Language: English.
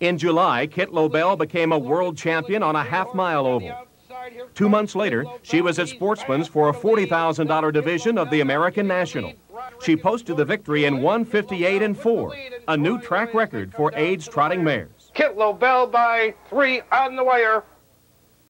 In July, Kit Lobell became a world champion on a half mile oval. Two months later, she was at Sportsman's for a $40,000 division of the American National. She posted the victory in 158 and 4, a new track record for age trotting mares. Kit Lobell by three on the wire.